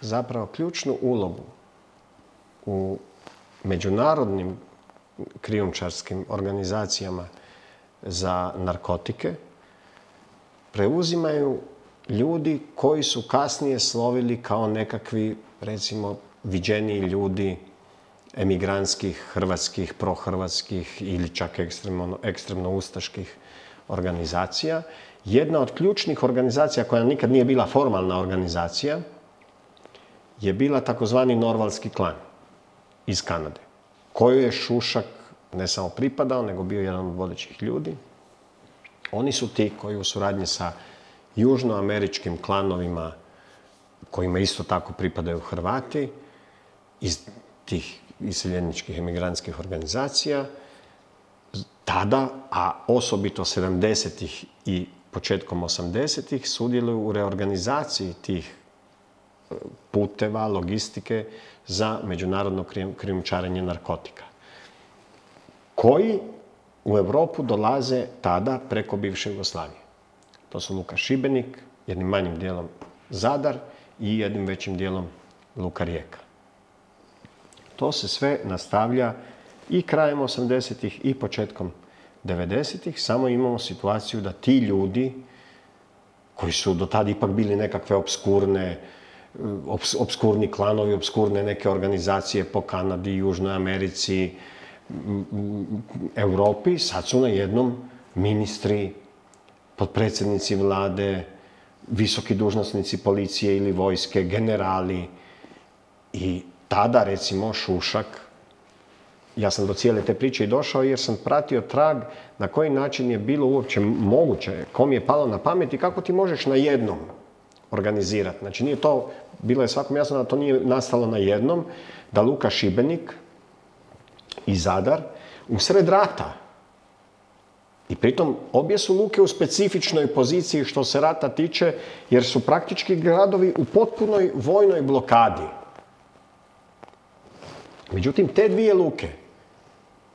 zapravo ključnu ulogu u međunarodnim krijumčarskim organizacijama za narkotike preuzimaju ljudi koji su kasnije slovili kao nekakvi, recimo, viđeniji ljudi emigrantskih, hrvatskih, prohrvatskih ili čak ekstremno, ekstremno ustaških organizacija. Jedna od ključnih organizacija koja nikad nije bila formalna organizacija je bila takozvani Norvalski klan iz Kanade, koju je Šušak ne samo pripadao, nego bio jedan od vodećih ljudi. Oni su ti koji u suradnji sa južnoameričkim klanovima, kojima isto tako pripadaju Hrvati, iz tih iseljeničkih emigrantskih organizacija, tada, a osobito 70. i početkom 80. sudjeluju u reorganizaciji tih puteva, logistike za međunarodno krijumčarenje narkotika. Koji u Europu dolaze tada preko bivše Jugoslavije. To su Luka Šibenik, jednim manjim dijelom Zadar i jednim većim dijelom Luka Rijeka. To se sve nastavlja i krajem 80-ih i početkom 90-ih, samo imamo situaciju da ti ljudi koji su do tada ipak bili nekakve obskurne, obskurni klanovi, obskurne neke organizacije po Kanadi, Južnoj Americi, Europi, sad su na jednom ministri, potpredsjednici vlade, visoki dužnosnici policije ili vojske, generali. I tada, recimo, Šušak, ja sam do cijele te priče i došao jer sam pratio trag na koji način je bilo uopće moguće, kom je palo na pamet i kako ti možeš na jednom organizirati. Znači nije to, bilo je svakom jasno da to nije nastalo na jednom, da Luka Šibenik i Zadar u sred rata i pritom obje su luke u specifičnoj poziciji što se rata tiče, jer su praktički gradovi u potpunoj vojnoj blokadi. Međutim, te dvije luke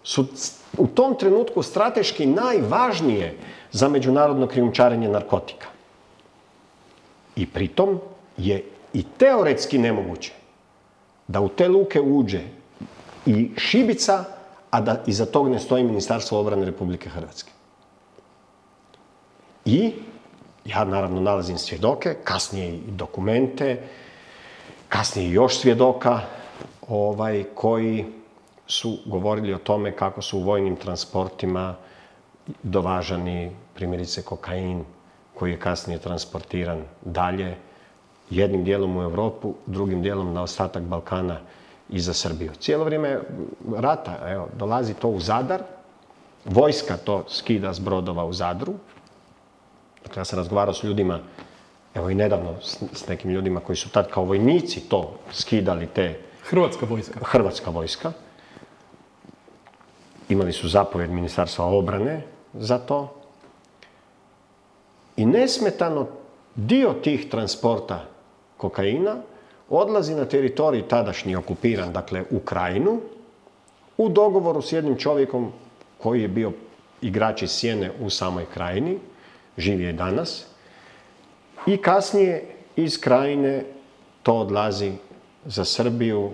su u tom trenutku strateški najvažnije za međunarodno krijumčarenje narkotika. I pritom je i teoretski nemoguće da u te luke uđe i Šibica, a da iza tog ne stoji Ministarstvo obrane Republike Hrvatske. I ja naravno nalazim svjedoke, kasnije i dokumente, kasnije još svjedoka ovaj, koji su govorili o tome kako su u vojnim transportima dovažani primjerice kokain koji je kasnije transportiran dalje, jednim dijelom u Europu, drugim dijelom na ostatak Balkana i za Srbiju. Cijelo vrijeme rata, evo, dolazi to u Zadar, vojska to skida s brodova u Zadru. Dakle, ja sam razgovarao s ljudima, evo i nedavno s, nekim ljudima koji su tad kao vojnici to skidali te... Hrvatska vojska. Hrvatska vojska. Imali su zapovjed Ministarstva obrane za to. I nesmetano dio tih transporta kokaina odlazi na teritorij tadašnji okupiran, dakle Ukrajinu, u dogovoru s jednim čovjekom koji je bio igrač iz Sjene u samoj krajini, živi je danas, i kasnije iz krajine to odlazi za Srbiju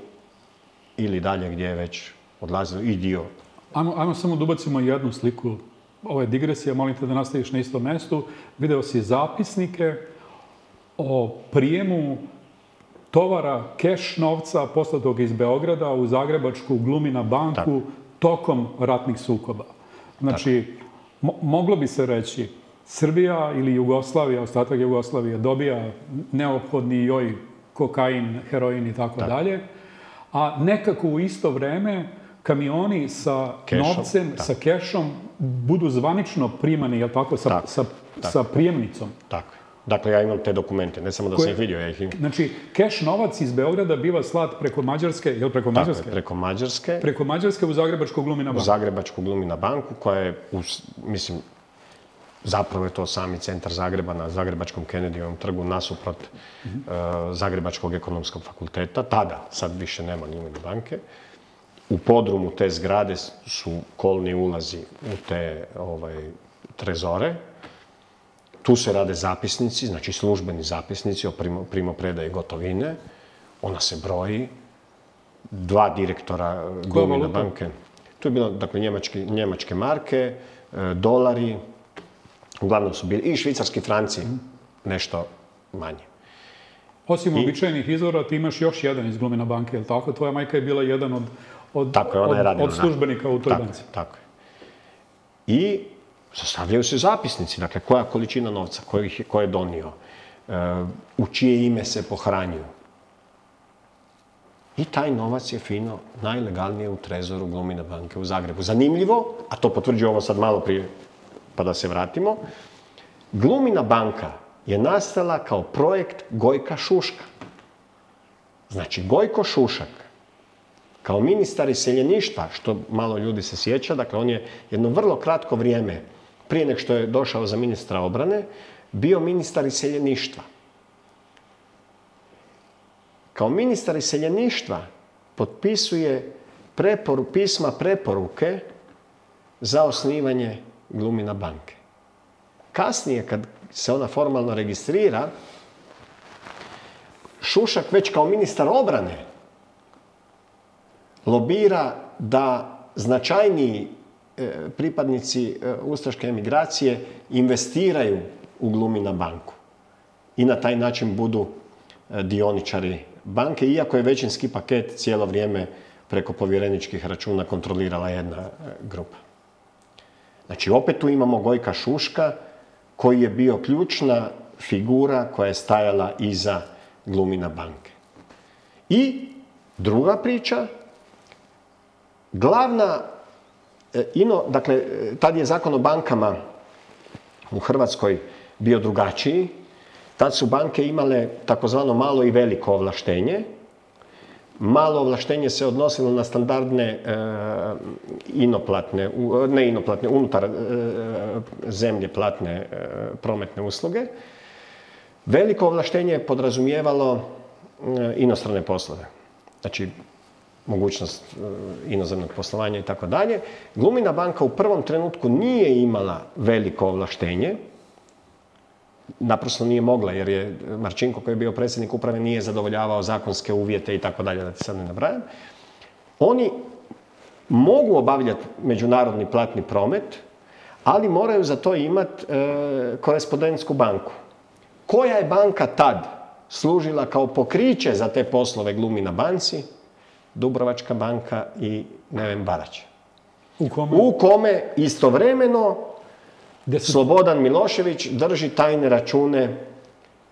ili dalje gdje je već odlazilo i dio. Ajmo, ajmo samo da ubacimo jednu sliku. Ovo je digresija, molim te da nastaviš na istom mjestu. Video si zapisnike o prijemu tovara keš novca poslatog iz Beograda u Zagrebačku glumina banku tokom ratnih sukoba. Znači, moglo bi se reći, Srbija ili Jugoslavija, ostatak Jugoslavije, dobija neophodni joj kokain, heroin i tako dalje, a nekako u isto vrijeme kamioni sa novcem, sa kešom budu zvanično primani, jel tako, sa, sa, sa prijemnicom. Tako Dakle, ja imam te dokumente, ne samo da sam ih vidio, ja ih imam. Znači, keš novac iz Beograda biva slat preko Mađarske, je li preko Mađarske? Dakle, preko Mađarske. Preko Mađarske u Zagrebačku glumina banku. U Zagrebačku glumina banku, koja je, mislim, zapravo je to sami centar Zagreba na Zagrebačkom Kennedyjevom trgu nasuprot mhm. uh, Zagrebačkog ekonomskog fakulteta. Tada, sad više nema glumine banke. U podrumu te zgrade su kolni ulazi u te ovaj, trezore, tu se rade zapisnici, znači službeni zapisnici o primopredaji gotovine. ona se broji, dva direktora Glumina valuta? banke. Tu je bilo, dakle, njemačke marke, e, dolari, uglavnom su bili i švicarski franci, nešto manje. Osim uobičajenih izvora, ti imaš još jedan iz Glumina banke, je li tako? Tvoja majka je bila jedan od, od, Tako je, ona je radila od službenika u toj tako, banci. Tako je. I sastavljaju se zapisnici, dakle, koja količina novca, ko, ih je, ko je donio, e, u čije ime se pohranjuju. I taj novac je fino najlegalnije u trezoru Glumina banke u Zagrebu. Zanimljivo, a to potvrđuje ovo sad malo prije, pa da se vratimo, Glumina banka je nastala kao projekt Gojka Šuška. Znači, Gojko Šušak, kao ministar iseljeništva, što malo ljudi se sjeća, dakle on je jedno vrlo kratko vrijeme prije nego što je došao za ministra obrane, bio ministar iseljeništva. Kao ministar iseljeništva potpisuje preporu, pisma preporuke za osnivanje Glumina banke. Kasnije, kad se ona formalno registrira, Šušak već kao ministar obrane lobira da značajniji e, pripadnici e, ustaške emigracije investiraju u Glumina banku i na taj način budu e, dioničari banke, iako je većinski paket cijelo vrijeme preko povjereničkih računa kontrolirala jedna grupa. Znači, opet tu imamo Gojka Šuška, koji je bio ključna figura koja je stajala iza Glumina banke. I druga priča, glavna, e, ino, dakle, tad je zakon o bankama u Hrvatskoj bio drugačiji. Tad su banke imale takozvano malo i veliko ovlaštenje. Malo ovlaštenje se odnosilo na standardne e, inoplatne, u- ne inoplatne, unutar e, zemlje platne e, prometne usluge. Veliko ovlaštenje je podrazumijevalo e, inostrane poslove. Znači, mogućnost e, inozemnog poslovanja i tako dalje. Glumina banka u prvom trenutku nije imala veliko ovlaštenje, naprosto nije mogla jer je Marčinko koji je bio predsjednik uprave nije zadovoljavao zakonske uvjete i tako dalje, da ti sad ne nabrajam. Oni mogu obavljati međunarodni platni promet, ali moraju za to imati e, korespondentsku banku. Koja je banka tad služila kao pokriće za te poslove Glumina banci? Dubrovačka banka i Neven Barać. U kome? U kome istovremeno Slobodan Milošević drži tajne račune,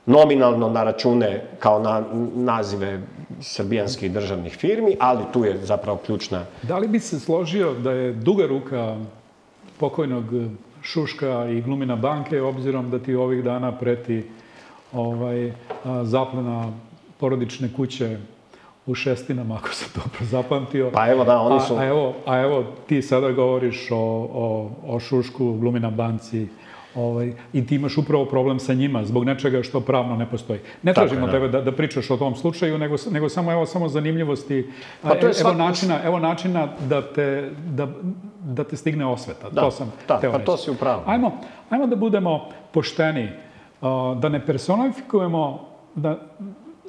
nominalno na račune kao na nazive srbijanskih državnih firmi, ali tu je zapravo ključna Da li bi se složio da je duga ruka pokojnog Šuška i Glumina banke, obzirom da ti ovih dana preti ovaj, zaplena porodične kuće u šestinama, ako sam dobro zapamtio. Pa evo da, oni su... A, a, evo, a evo, ti sada govoriš o, o, o Šušku, Glumina banci, ovaj, i ti imaš upravo problem sa njima zbog nečega što pravno ne postoji. Ne tražimo tebe da, da pričaš o tom slučaju, nego, nego samo, evo, samo zanimljivosti. Pa to je evo, svak- načina, evo načina da te, da, da te stigne osveta. Da, to sam da, pa reći. to si u pravu. Ajmo, ajmo da budemo pošteni, da ne personifikujemo da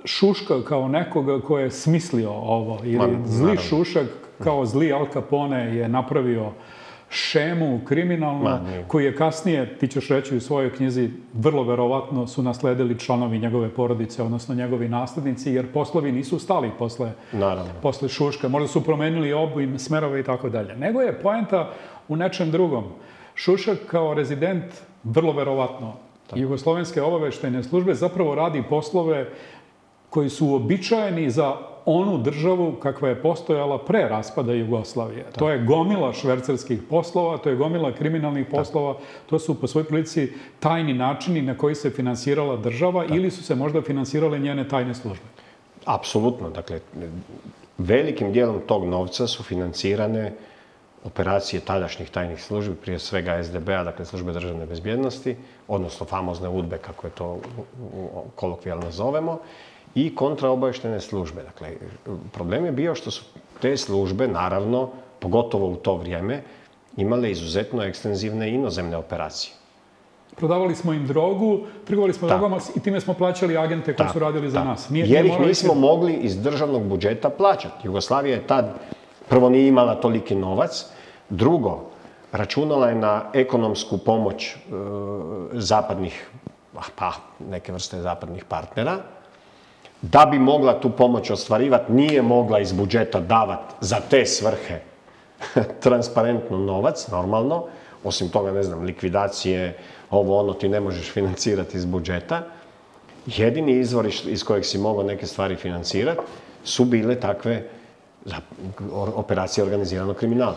Šuška kao nekoga ko je smislio ovo, ili zli naravno. Šušak kao zli Al Capone je napravio šemu kriminalnu nije. koju je kasnije, ti ćeš reći u svojoj knjizi, vrlo verovatno su nasledili članovi njegove porodice, odnosno njegovi naslednici, jer poslovi nisu stali posle Naravno. posle Šuška. Možda su promenili obim smerove i tako dalje. Nego je poenta u nečem drugom. Šušak kao rezident, vrlo verovatno, jugoslovenske obaveštajne službe zapravo radi poslove koji su uobičajeni za onu državu kakva je postojala pre raspada Jugoslavije. To je gomila švercerskih poslova, to je gomila kriminalnih poslova, to su po svoj prilici tajni načini na koji se finansirala država ili su se možda finansirale njene tajne službe. Apsolutno, dakle, velikim dijelom tog novca su financirane operacije tadašnjih tajnih službi, prije svega SDB-a, dakle službe državne bezbjednosti, odnosno famozne UDBE, kako je to kolokvijalno zovemo, i kontraobavještene službe. Dakle, problem je bio što su te službe, naravno, pogotovo u to vrijeme, imale izuzetno ekstenzivne inozemne operacije. Prodavali smo im drogu, trgovali smo drogama i time smo plaćali agente koji su radili za Da. nas. Nije, Jer ih nismo mogli iz državnog budžeta plaćati. Jugoslavija je tad, prvo nije imala toliki novac, drugo, računala je na ekonomsku pomoć e, zapadnih, ah, pa neke vrste zapadnih partnera, da bi mogla tu pomoć ostvarivati, nije mogla iz budžeta davati za te svrhe transparentno novac, normalno, osim toga, ne znam, likvidacije, ovo ono ti ne možeš financirati iz budžeta. Jedini izvor iz- kojeg si mogao neke stvari financirati su bile takve za- operacije organiziranog kriminala.